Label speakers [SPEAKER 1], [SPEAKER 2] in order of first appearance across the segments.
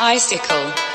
[SPEAKER 1] Icicle.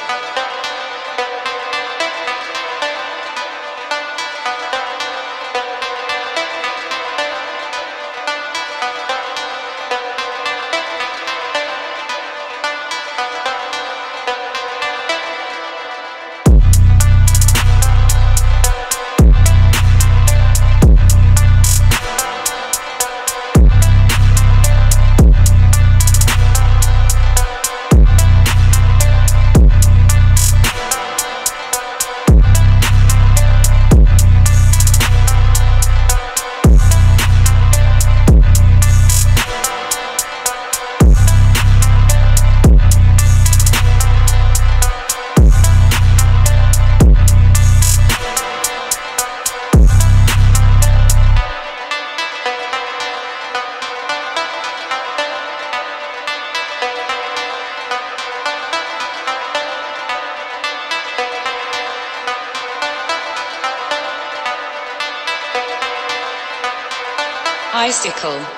[SPEAKER 1] Icicle.